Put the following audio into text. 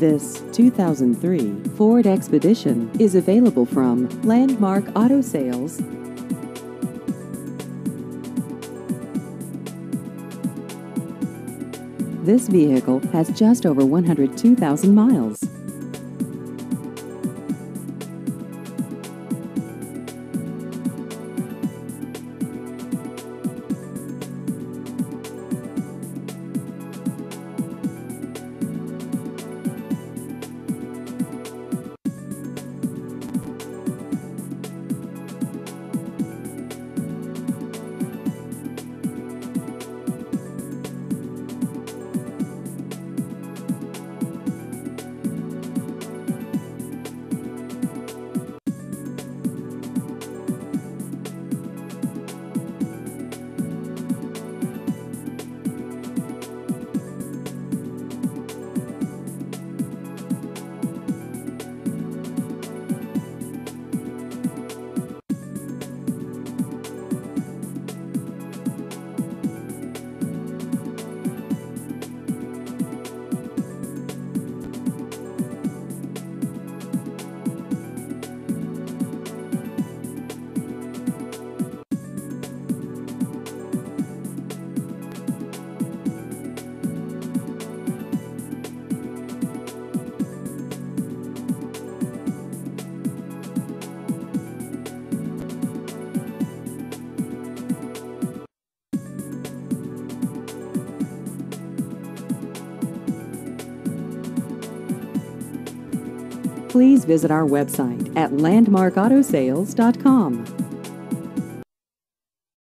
This 2003 Ford Expedition is available from Landmark Auto Sales. This vehicle has just over 102,000 miles. Please visit our website at landmarkautosales.com.